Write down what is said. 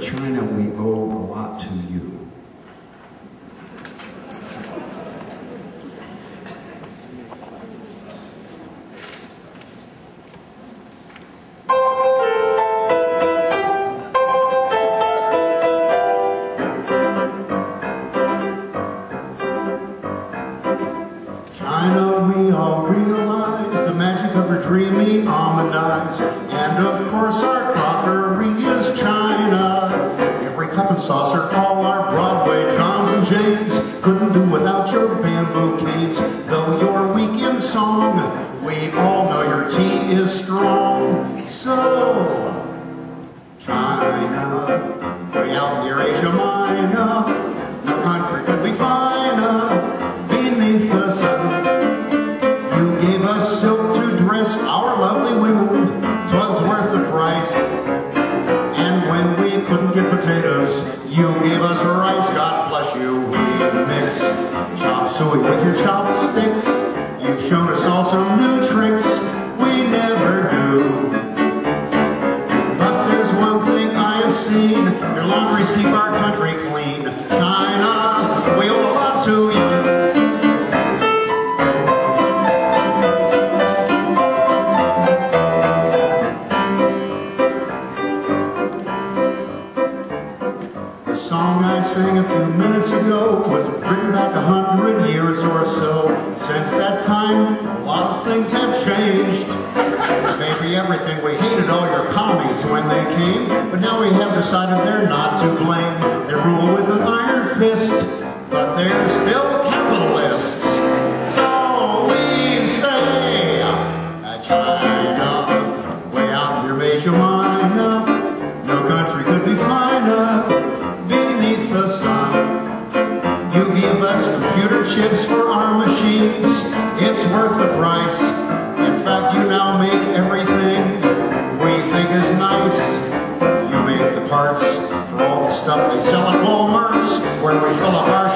China, we owe a lot to you. China, we all realize the magic of dreamy almond eyes. And of course our crockery is cup and saucer, all our Broadway Johns and Janes. Couldn't do without your bamboo canes. Though your weekend song, we all know your tea is strong. So, China, couldn't get potatoes, you gave us rice. God bless you. We mix chop suey with your chopsticks. You've shown us all some new tricks we never knew. But there's one thing I have seen. Your laundries keep our country clean. Song I sang a few minutes ago was written back a hundred years or so. Since that time, a lot of things have changed. Maybe everything. We hated all your commies when they came, but now we have decided they're not to blame. They rule with an iron fist, but they're still. chips for our machines, it's worth the price. In fact, you now make everything we think is nice. You make the parts for all the stuff they sell at Walmart's, where we fill a heart